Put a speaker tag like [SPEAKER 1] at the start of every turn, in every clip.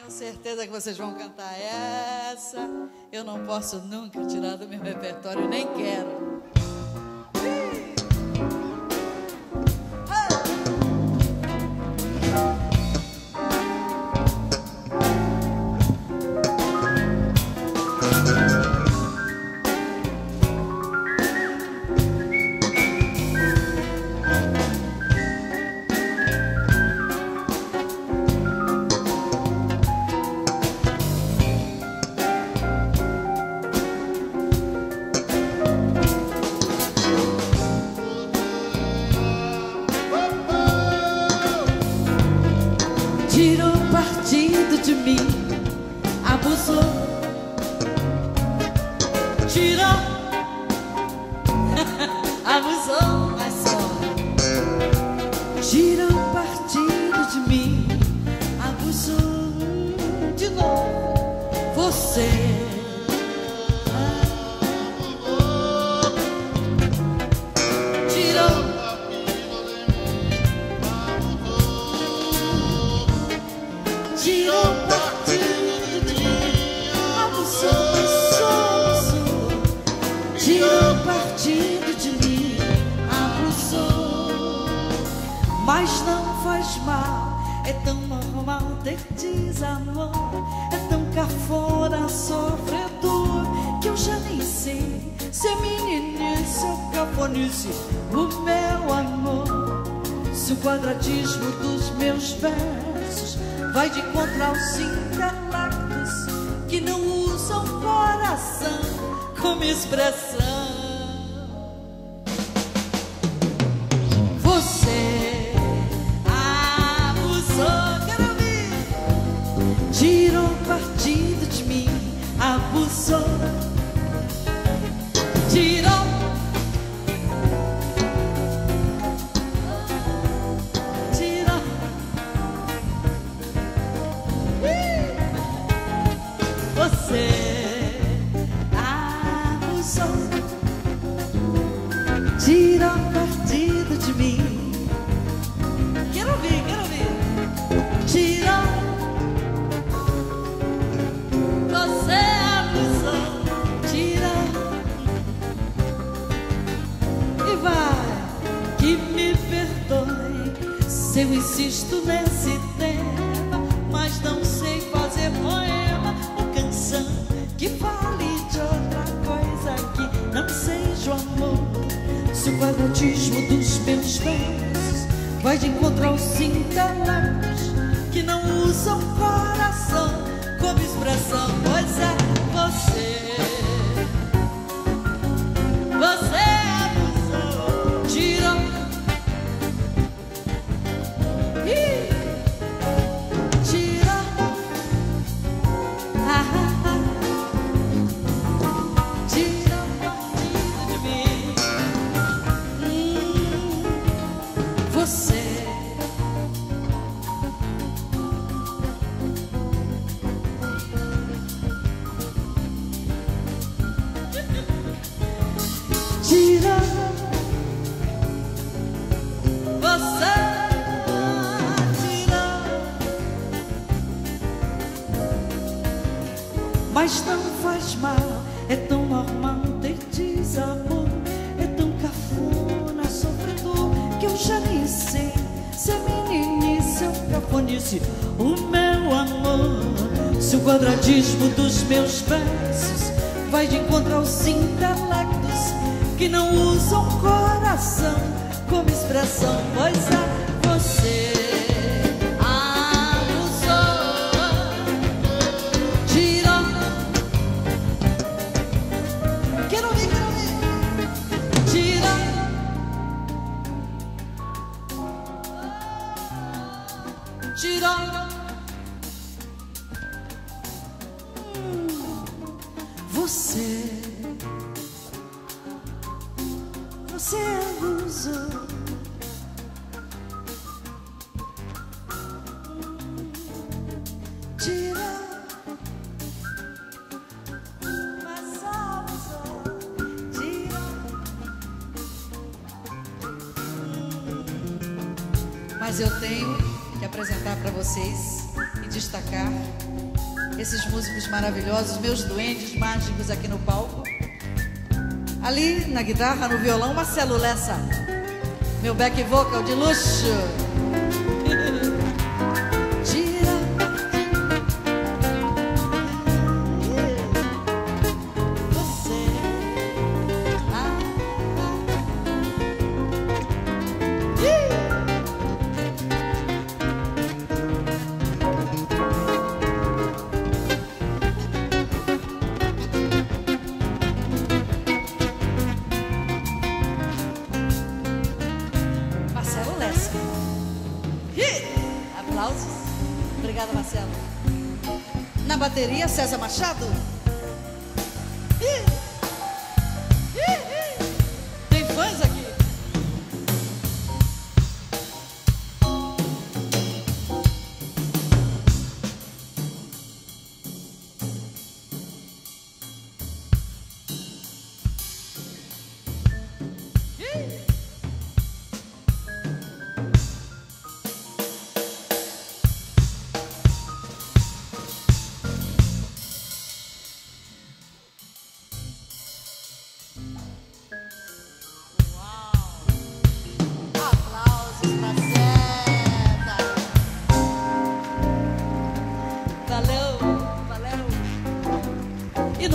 [SPEAKER 1] Tenho certeza que vocês vão cantar essa. Eu não posso nunca tirar do meu repertório, nem quero.
[SPEAKER 2] Tirou partido de mim, abusou,
[SPEAKER 1] Tirou, abusou, mas só.
[SPEAKER 2] tirou partido de mim, abusou de novo. Você Mas não faz mal, é tão normal ter desamor, é tão cafona, sofredor, que eu já nem sei se é meninice ou cafonice, o meu amor. Se o quadratismo dos meus versos vai de encontro aos intelectos
[SPEAKER 1] que não usam coração como expressão.
[SPEAKER 2] Insisto nesse tema, mas não sei fazer poema ou canção que fale de outra coisa que não seja o amor. Se o quadratismo dos meus versos vai de encontro aos intelectos
[SPEAKER 1] que não usam coração como expressão. Pois é,
[SPEAKER 2] tira, Você
[SPEAKER 1] tirou.
[SPEAKER 2] mas não faz mal. É tão normal ter desamor, é tão cafona, sofredor, que eu já nem sei se é meninice ou cafonice. O meu amor, se o quadradismo dos meus versos vai de encontro aos intelectos que não usam coração como expressão, pois é você. Você abusou. Mas
[SPEAKER 1] eu tenho que apresentar para vocês destacar esses músicos maravilhosos, meus duendes mágicos aqui no palco. Ali na guitarra, no violão, Marcelo Lessa, meu back vocal de luxo.
[SPEAKER 2] Bateria, César Machado.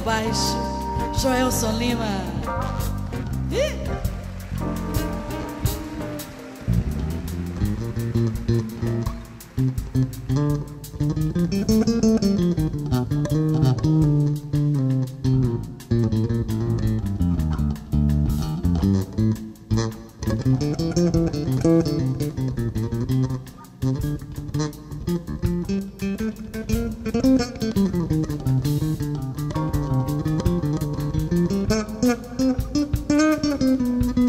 [SPEAKER 2] Baixo, Joelson Lima. Música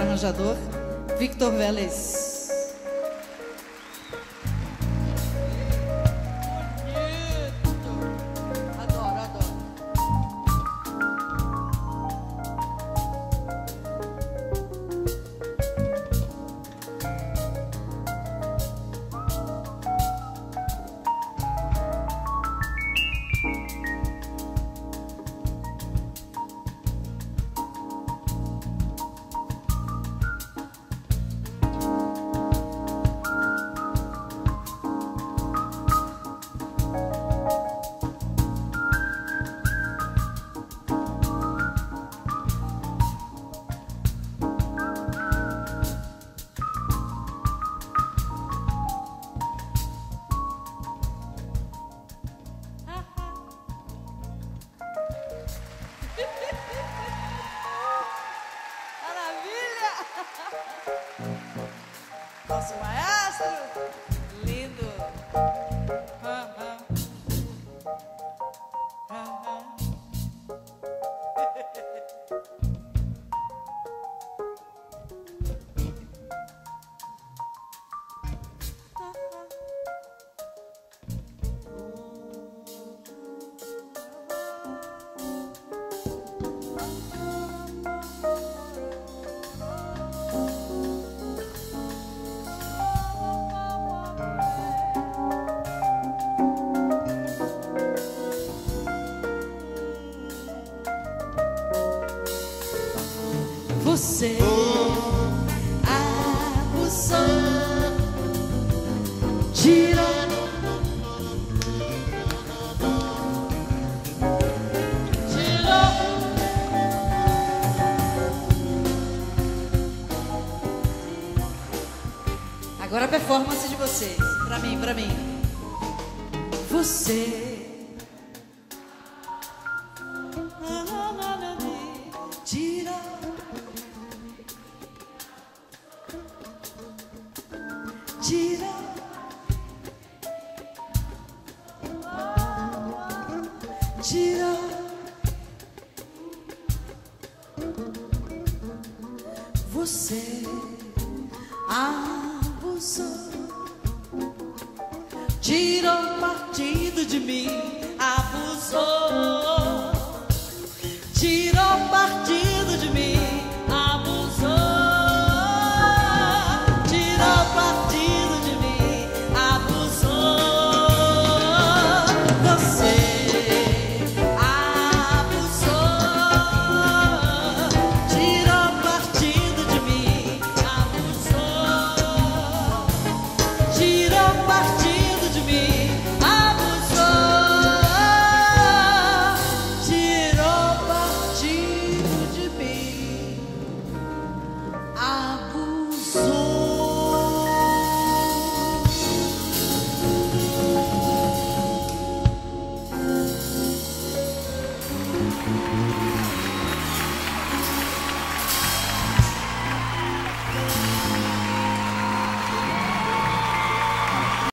[SPEAKER 2] arranjador, Victor Vélez. Você abusou, tirou. Agora a performance de vocês, para mim, para mim. Você. Abusou, tirou partido de mim, abusou.